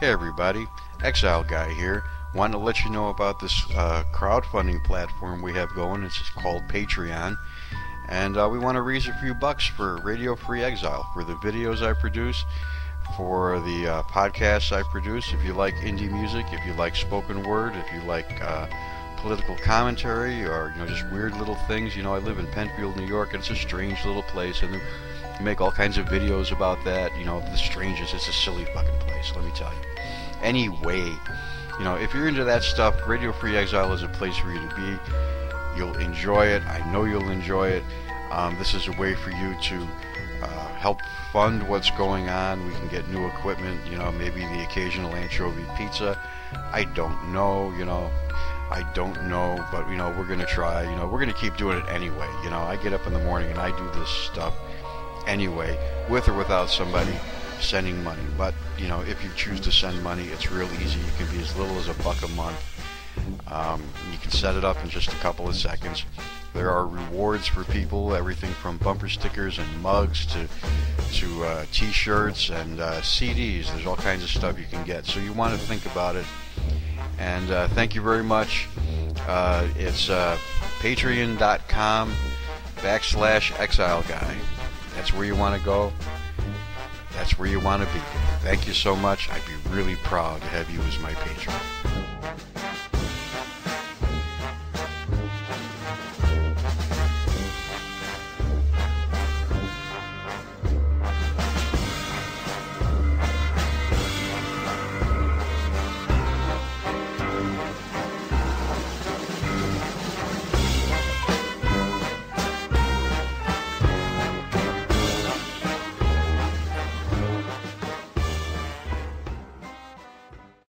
Hey everybody, Exile Guy here. Want to let you know about this uh, crowdfunding platform we have going. It's called Patreon. And uh, we want to raise a few bucks for Radio Free Exile, for the videos I produce, for the uh, podcasts I produce. If you like indie music, if you like spoken word, if you like uh, political commentary, or you know just weird little things. You know, I live in Penfield, New York, and it's a strange little place, and they make all kinds of videos about that. You know, the strangest. It's a silly fucking place. Let me tell you. Anyway, you know, if you're into that stuff, Radio Free Exile is a place for you to be. You'll enjoy it. I know you'll enjoy it. Um, this is a way for you to uh, help fund what's going on. We can get new equipment, you know, maybe the occasional anchovy pizza. I don't know, you know. I don't know, but you know, we're gonna try. You know, we're gonna keep doing it anyway. You know, I get up in the morning and I do this stuff anyway, with or without somebody sending money. But you know, if you choose to send money, it's real easy. You can be as little as a buck a month. Um, you can set it up in just a couple of seconds. There are rewards for people, everything from bumper stickers and mugs to to uh, T-shirts and uh, CDs. There's all kinds of stuff you can get. So you want to think about it. And uh, thank you very much. Uh, it's uh, patreon.com backslash exile guy. That's where you want to go. That's where you want to be. Thank you so much. I'd be really proud to have you as my patron.